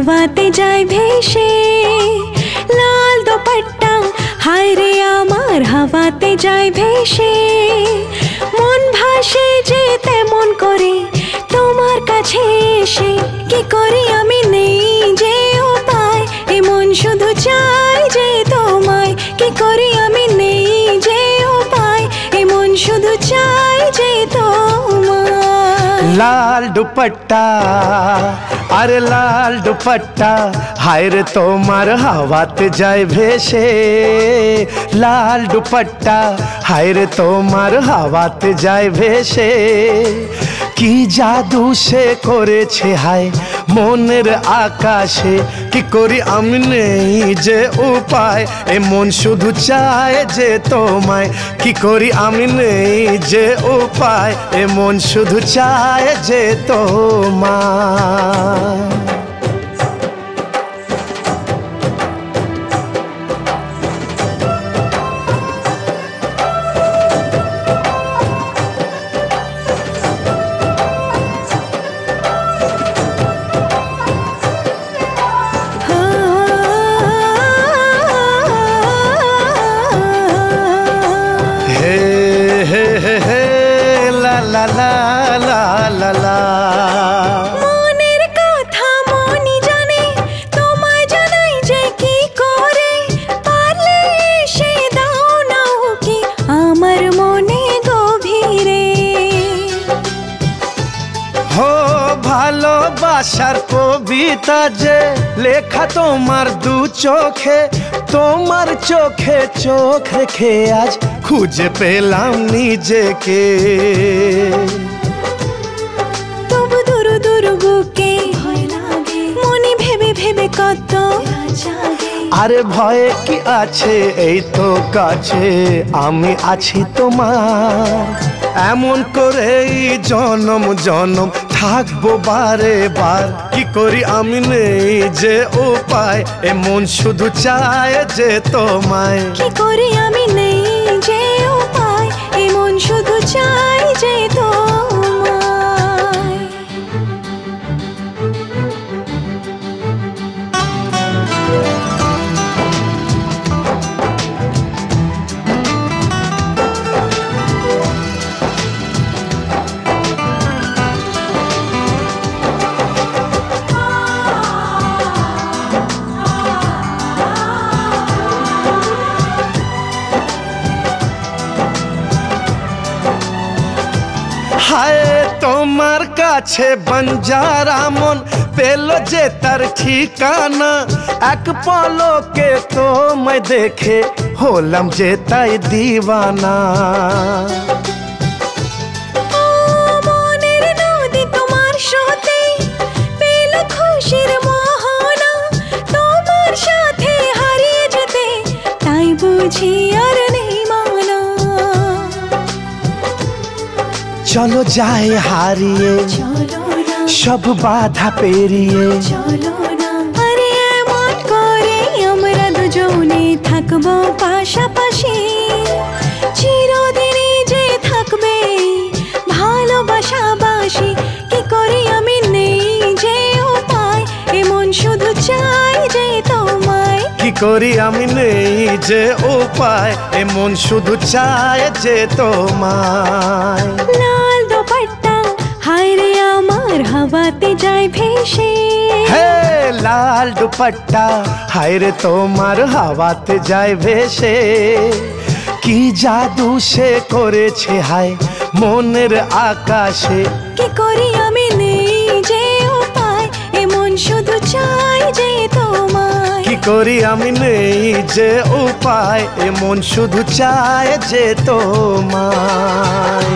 হাওয়াতে যায় ভেসে। লাল দোপাট্টা, হায় রে আমার হাওয়াতে যায় ভেসে। মন ভাসে যে তেমন করে তোমার কাছে এসে, কি করি আমি? দুপট্টা আরে লাল দুপাট্টা হায়রে তোমার হাওয়াতে যায় ভেসে লাল দুপাট্টা হায়রে তোমার হাওয়াতে যায় ভেসে কি জাদু সে করেছে হায় মনের আকাশে কি করি আমি নেই যে উপায়? এ মন শুধু চায় যে তোমায়। কি করি আমি নেই যে উপায়? এ মন শুধু চায় যে তোমায়। হো ভালোবাসার কবিতা যে লেখা তোমার দু চোখে তোমার চোখে চোখ রেখে আজ খুঁজে পেলাম নিজেকে। তবু দুরু দুরু বুকে মনে ভেবে ভেবে কত আরে ভয়ে কি আছে এই তো কাছে আমি আছি তোমার। এমন করেই জনম জনম থাকব বারে বার। কি করি আমি নেই যে ও পায় এমন শুধু চায় যে তোমায়। কি করি কাছে বঞ্জারা মন পেল যে তার ঠিকানা। এক পলকে তোমায় দেখে হলাম যে তাই দিওয়ানা ও চলো যাই হারিয়ে সব বাধা পেরিয়ে। আরে এমন করে আমরা দুজনে থাকব পাশাপাশি। চিরদিনই যে থাকবে ভালোবাসাবাসি কি করি আমি নেই যে উপায়? এমন শুধু চাই যে তোমায়। কি করি আমি নেই যে উপায়? এমন শুধু চায় যে তোমায়। আমার হাওয়াতে যায় ভেসে। হে লাল দুপट्टा হায় রে তোমার হাওয়াতে যায় ভেসে। কি জাদু সে করেছে হায় মনের আকাশে। কি করি আমি নেই যে উপায় এমন শুধু চাই যে তোমায়। কি করি আমি নেই যে উপায় এমন শুধু চায় যে তোমায়।